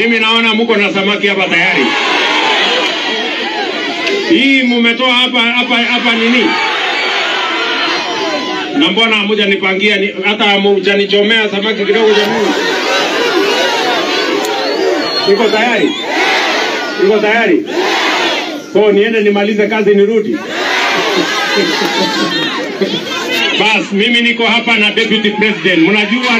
Mimi naona mko na samaki hapa tayari. Hii mumetoa hapa hapa hapa nini? Na mbona hamuja nipangia ni, hata hamujanichomea samaki kidogo jamani? Iko tayari? Iko tayari? So niende nimalize kazi nirudi. Bas, mimi niko hapa na deputy president. Mnajua